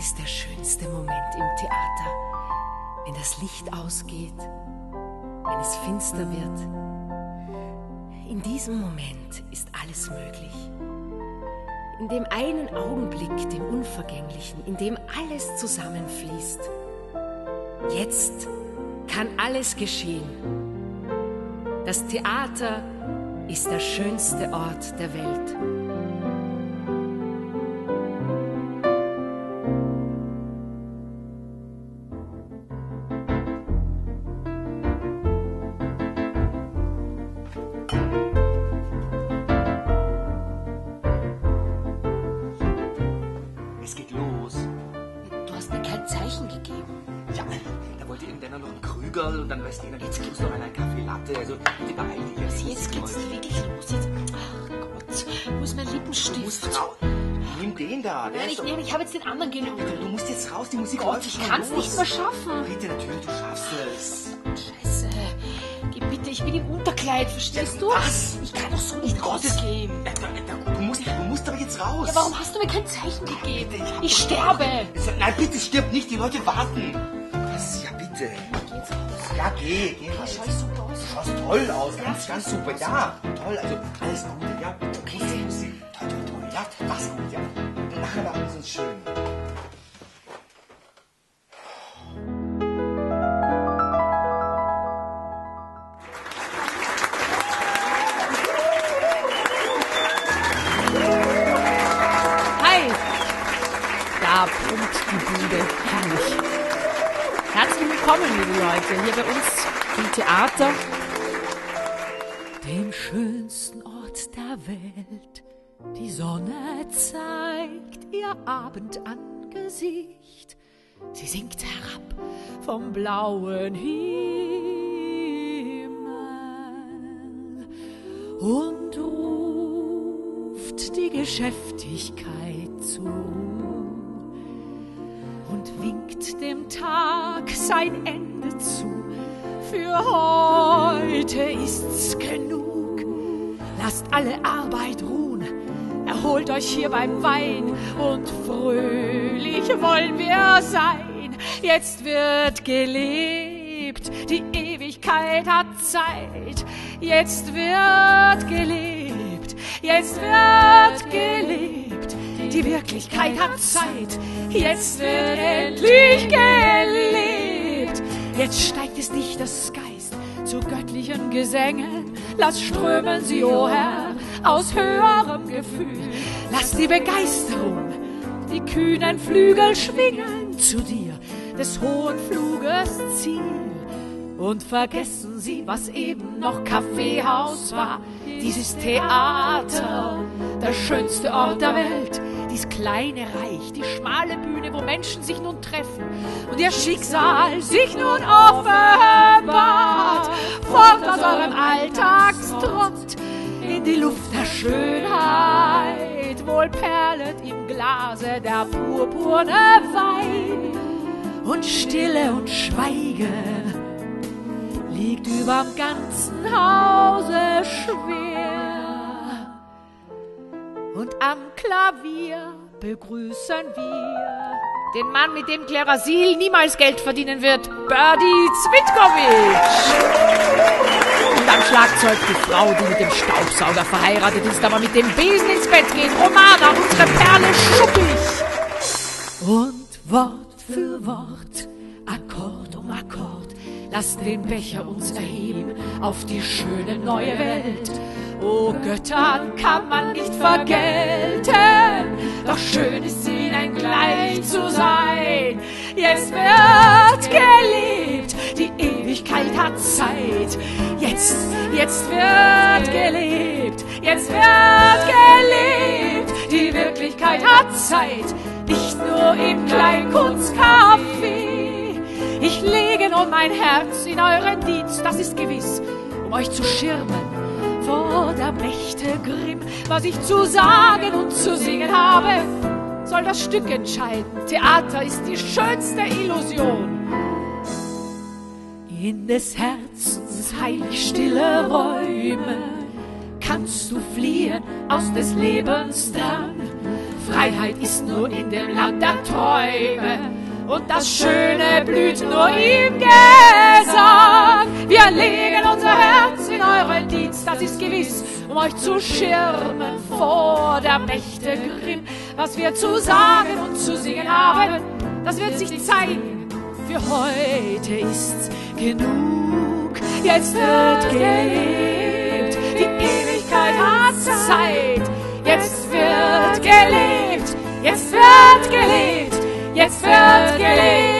ist der schönste Moment im Theater, wenn das Licht ausgeht, wenn es finster wird. In diesem Moment ist alles möglich. In dem einen Augenblick, dem Unvergänglichen, in dem alles zusammenfließt. Jetzt kann alles geschehen. Das Theater ist der schönste Ort der Welt. Hast mir kein Zeichen gegeben. Ja, da wollte irgendeiner noch einen Krügerl und dann weiß jeder, jetzt gibt's noch einen Kaffee Latte. Also bitte beeil dich. Also jetzt geht's wirklich los. Jetzt, ach Gott, wo ist mein Du Lippenstift? musst raus. Nimm den da. Nein, ich, nein, ich habe jetzt den anderen genommen. Du musst jetzt raus, die Musik Gott, läuft ich schon kann's los. nicht mehr schaffen. Bitte, natürlich, du schaffst es. Scheiße. Geh bitte, ich bin im Unterkleid, verstehst du? Was? Ich kann doch so nicht Gottes- rausgehen. Äh, da- da- Du musst, aber jetzt raus. Ja, warum hast du mir kein Zeichen gegeben? Bitte, Ich doch- sterbe. Nein, bitte stirb nicht, die Leute warten. Was? Ja, bitte. Geht's raus? Ja, geh, geh Ich halt. schau super aus. Du schaust toll aus, ganz, ganz super. Ja, toll, also alles Gute, ja. Okay. Toll, toll, toll, ja, mach's gut, ja. Nachher machen wir uns schön. Da pumpt die Bude. Herrlich. Herzlich willkommen, liebe Leute, hier bei uns im Theater. Dem schönsten Ort der Welt. Die Sonne zeigt ihr Abendangesicht. Sie sinkt herab vom blauen Himmel und ruft die Geschäftigkeit zu und winkt dem Tag sein Ende zu. Für heute ist's genug. Lasst alle Arbeit ruhen, erholt euch hier beim Wein und fröhlich wollen wir sein. Jetzt wird gelebt, die Ewigkeit hat Zeit. Jetzt wird gelebt, jetzt wird gelebt. Die Wirklichkeit hat Zeit, jetzt wird endlich gelebt. Jetzt steigt des Dichters Geist zu göttlichen Gesängen. Lass strömen sie, o Herr, aus höherem Gefühl. Lass die Begeisterung, die kühnen Flügel schwingen zu dir, des hohen Fluges Ziel. Und vergessen Sie, was eben noch Kaffeehaus war. Dies ist Theater, der schönste Ort der Welt. Dies kleine Reich, die schmale Bühne, wo Menschen sich nun treffen und ihr Schicksal sich nun offenbart. Fort aus eurem Alltagstrott in die Luft der Schönheit. Wohl perlet im Glase der purpurne Wein und Stille und Schweigen liegt überm ganzen Hause schwer. Und am Klavier begrüßen wir den Mann, mit dem Klerasil niemals Geld verdienen wird, Birdie Zwitkowitsch. Und am Schlagzeug die Frau, die mit dem Staubsauger verheiratet ist, aber mit dem Besen ins Bett geht, Romana, unsere Perle Schuppig. Und Wort für Wort, Akkord um Akkord, lasst den Becher uns erheben auf die schöne neue Welt. O Göttern kann man nicht vergelten, doch schön ist ihnen gleich zu sein. Jetzt wird gelebt, die Ewigkeit hat Zeit. Jetzt, jetzt wird gelebt, jetzt wird gelebt, die Wirklichkeit hat Zeit. Nicht nur im Kleinkunstcafé. Ich lege nun mein Herz in euren Dienst, das ist gewiss, um euch zu schirmen vor der Mächte Grimm. Was ich zu sagen und zu singen habe, soll das Stück entscheiden. Theater ist die schönste Illusion. In des Herzens heilig stille Räume kannst du fliehen aus des Lebens Drang. Freiheit ist nur in dem Land der Träume und das Schöne blüht nur im Gesang. Wir legen unser Herz in euren Dienst, das ist gewiss, um euch zu schirmen vor der Mächte Grimm. Was wir zu sagen und zu singen haben, das wird sich zeigen. Für heute ist's genug, jetzt wird gelebt, die Ewigkeit hat Zeit. Jetzt wird gelebt, jetzt wird gelebt, jetzt wird gelebt.